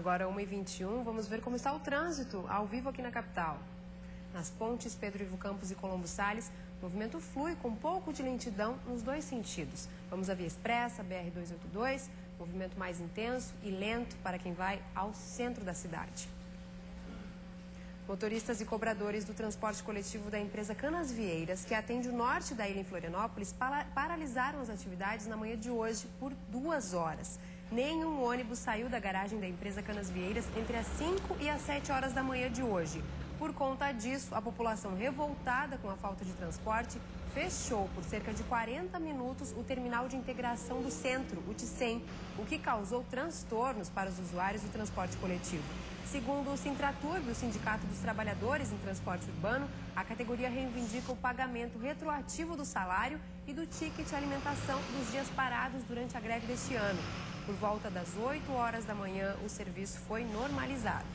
Agora, 1h21, vamos ver como está o trânsito ao vivo aqui na capital. Nas pontes Pedro Ivo Campos e Colombo Salles, o movimento flui com pouco de lentidão nos dois sentidos. Vamos à Via Expressa, BR-282, movimento mais intenso e lento para quem vai ao centro da cidade. Motoristas e cobradores do transporte coletivo da empresa Canas Vieiras, que atende o norte da ilha em Florianópolis, paralisaram as atividades na manhã de hoje por duas horas. Nenhum ônibus saiu da garagem da empresa Canas Vieiras entre as 5 e as 7 horas da manhã de hoje. Por conta disso, a população revoltada com a falta de transporte fechou por cerca de 40 minutos o terminal de integração do centro, o TICEM, o que causou transtornos para os usuários do transporte coletivo. Segundo o Sintraturb, o Sindicato dos Trabalhadores em Transporte Urbano, a categoria reivindica o pagamento retroativo do salário e do ticket alimentação dos dias parados durante a greve deste ano. Por volta das 8 horas da manhã, o serviço foi normalizado.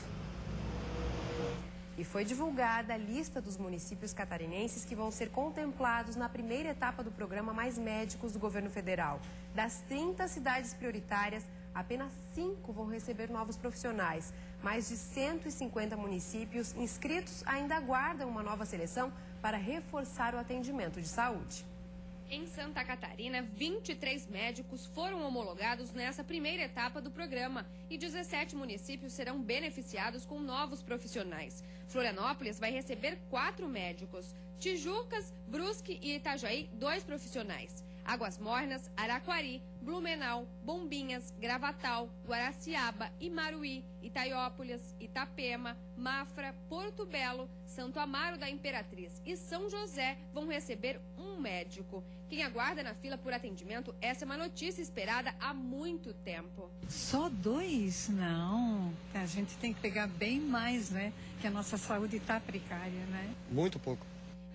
E foi divulgada a lista dos municípios catarinenses que vão ser contemplados na primeira etapa do programa Mais Médicos do governo federal. Das 30 cidades prioritárias, apenas cinco vão receber novos profissionais. Mais de 150 municípios inscritos ainda aguardam uma nova seleção para reforçar o atendimento de saúde. Em Santa Catarina, 23 médicos foram homologados nessa primeira etapa do programa e 17 municípios serão beneficiados com novos profissionais. Florianópolis vai receber quatro médicos, Tijucas, Brusque e Itajaí, dois profissionais. Águas Mornas, Araquari, Blumenau, Bombinhas, Gravatal, Guaraciaba, Imaruí, Itaiópolis, Itapema, Mafra, Porto Belo, Santo Amaro da Imperatriz e São José vão receber um médico. Quem aguarda na fila por atendimento, essa é uma notícia esperada há muito tempo. Só dois? Não. A gente tem que pegar bem mais, né? Que a nossa saúde está precária, né? Muito pouco.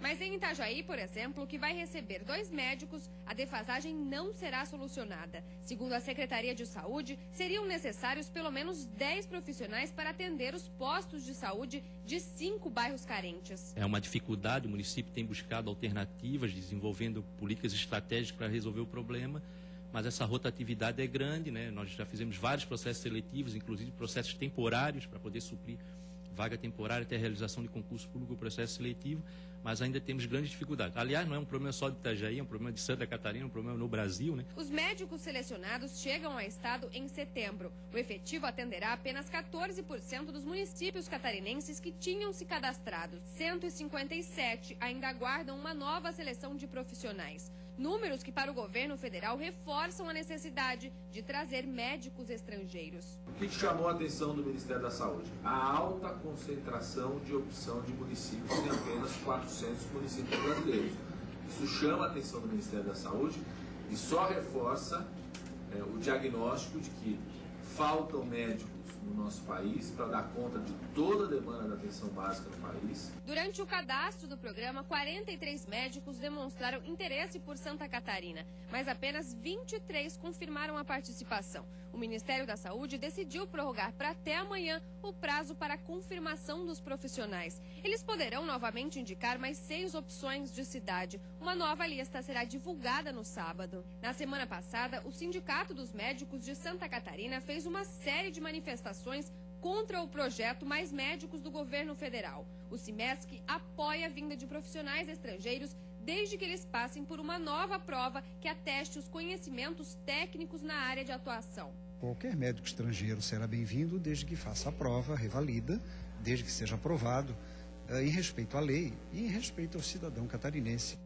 Mas em Itajaí, por exemplo, que vai receber dois médicos, a defasagem não será solucionada. Segundo a Secretaria de Saúde, seriam necessários pelo menos 10 profissionais para atender os postos de saúde de cinco bairros carentes. É uma dificuldade, o município tem buscado alternativas, desenvolvendo políticas estratégicas para resolver o problema mas essa rotatividade é grande, né? Nós já fizemos vários processos seletivos, inclusive processos temporários para poder suprir vaga temporária até a realização de concurso público, processo seletivo, mas ainda temos grandes dificuldades. Aliás, não é um problema só de Itajaí, é um problema de Santa Catarina, é um problema no Brasil, né? Os médicos selecionados chegam ao estado em setembro. O efetivo atenderá apenas 14% dos municípios catarinenses que tinham se cadastrado. 157 ainda aguardam uma nova seleção de profissionais. Números que, para o governo federal, reforçam a necessidade de trazer médicos estrangeiros. O que chamou a atenção do Ministério da Saúde? A alta concentração de opção de municípios em apenas 400 municípios brasileiros. Isso chama a atenção do Ministério da Saúde e só reforça é, o diagnóstico de que faltam médicos no nosso país para dar conta de toda a demanda da atenção básica no país. Durante o cadastro do programa, 43 médicos demonstraram interesse por Santa Catarina, mas apenas 23 confirmaram a participação. O Ministério da Saúde decidiu prorrogar para até amanhã o prazo para a confirmação dos profissionais. Eles poderão novamente indicar mais seis opções de cidade. Uma nova lista será divulgada no sábado. Na semana passada, o Sindicato dos Médicos de Santa Catarina fez uma série de manifestações contra o projeto Mais Médicos do governo federal. O CIMESC apoia a vinda de profissionais estrangeiros desde que eles passem por uma nova prova que ateste os conhecimentos técnicos na área de atuação. Qualquer médico estrangeiro será bem-vindo desde que faça a prova revalida, desde que seja aprovado, eh, em respeito à lei e em respeito ao cidadão catarinense.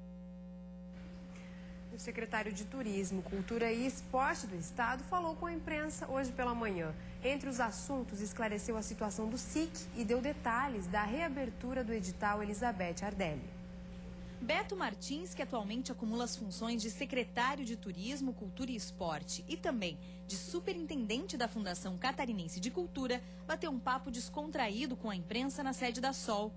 O secretário de Turismo, Cultura e Esporte do Estado falou com a imprensa hoje pela manhã. Entre os assuntos, esclareceu a situação do SIC e deu detalhes da reabertura do edital Elizabeth Ardelli. Beto Martins, que atualmente acumula as funções de secretário de Turismo, Cultura e Esporte e também de superintendente da Fundação Catarinense de Cultura, bateu um papo descontraído com a imprensa na sede da Sol.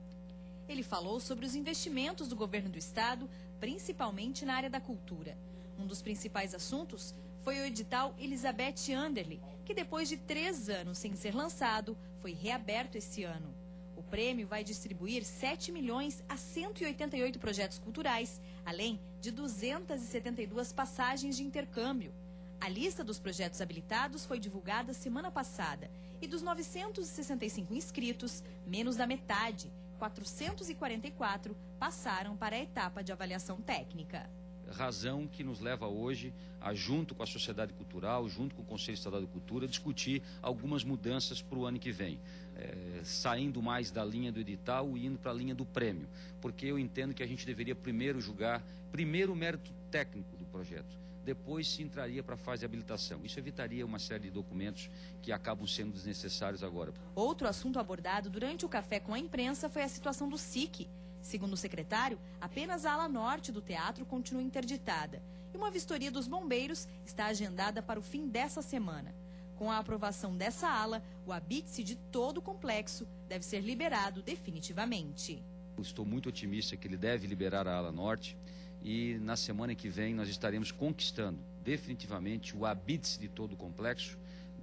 Ele falou sobre os investimentos do governo do estado, principalmente na área da cultura. Um dos principais assuntos foi o edital Elizabeth Anderle, que depois de três anos sem ser lançado, foi reaberto esse ano. O prêmio vai distribuir 7 milhões a 188 projetos culturais, além de 272 passagens de intercâmbio. A lista dos projetos habilitados foi divulgada semana passada e dos 965 inscritos, menos da metade, 444, passaram para a etapa de avaliação técnica razão que nos leva hoje a, junto com a sociedade cultural, junto com o Conselho Estadual de Cultura, discutir algumas mudanças para o ano que vem. É, saindo mais da linha do edital e indo para a linha do prêmio. Porque eu entendo que a gente deveria primeiro julgar, primeiro o mérito técnico do projeto, depois se entraria para a fase de habilitação. Isso evitaria uma série de documentos que acabam sendo desnecessários agora. Outro assunto abordado durante o café com a imprensa foi a situação do SIC. Segundo o secretário, apenas a ala norte do teatro continua interditada e uma vistoria dos bombeiros está agendada para o fim dessa semana. Com a aprovação dessa ala, o habite de todo o complexo deve ser liberado definitivamente. estou muito otimista que ele deve liberar a ala norte e na semana que vem nós estaremos conquistando definitivamente o habite de todo o complexo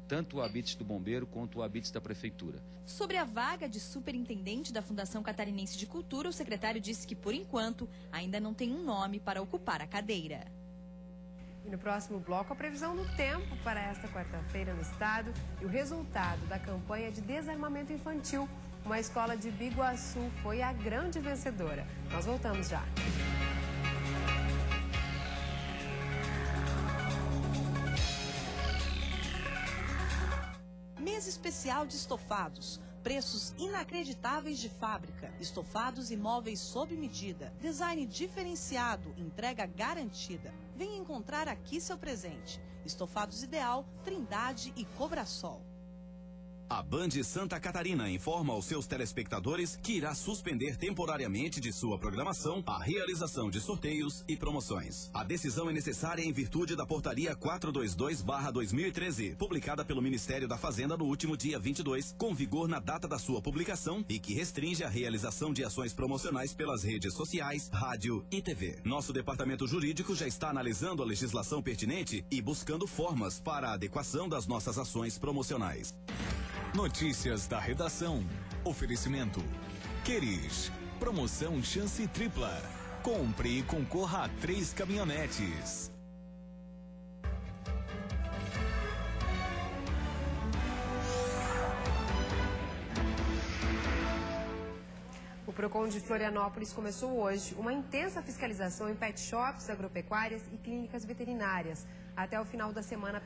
tanto o habite do bombeiro quanto o habite da prefeitura. Sobre a vaga de superintendente da Fundação Catarinense de Cultura, o secretário disse que, por enquanto, ainda não tem um nome para ocupar a cadeira. E no próximo bloco, a previsão do tempo para esta quarta-feira no estado e o resultado da campanha de desarmamento infantil. Uma escola de Biguaçu foi a grande vencedora. Nós voltamos já. Mês especial de estofados. Preços inacreditáveis de fábrica. Estofados e móveis sob medida. Design diferenciado. Entrega garantida. Venha encontrar aqui seu presente. Estofados Ideal, Trindade e Cobrasol. A Band Santa Catarina informa aos seus telespectadores que irá suspender temporariamente de sua programação a realização de sorteios e promoções. A decisão é necessária em virtude da portaria 422/2013, publicada pelo Ministério da Fazenda no último dia 22, com vigor na data da sua publicação e que restringe a realização de ações promocionais pelas redes sociais, rádio e TV. Nosso departamento jurídico já está analisando a legislação pertinente e buscando formas para a adequação das nossas ações promocionais. Notícias da redação. Oferecimento. Queris. Promoção chance tripla. Compre e concorra a três caminhonetes. O Procon de Florianópolis começou hoje uma intensa fiscalização em pet shops, agropecuárias e clínicas veterinárias. Até o final da semana,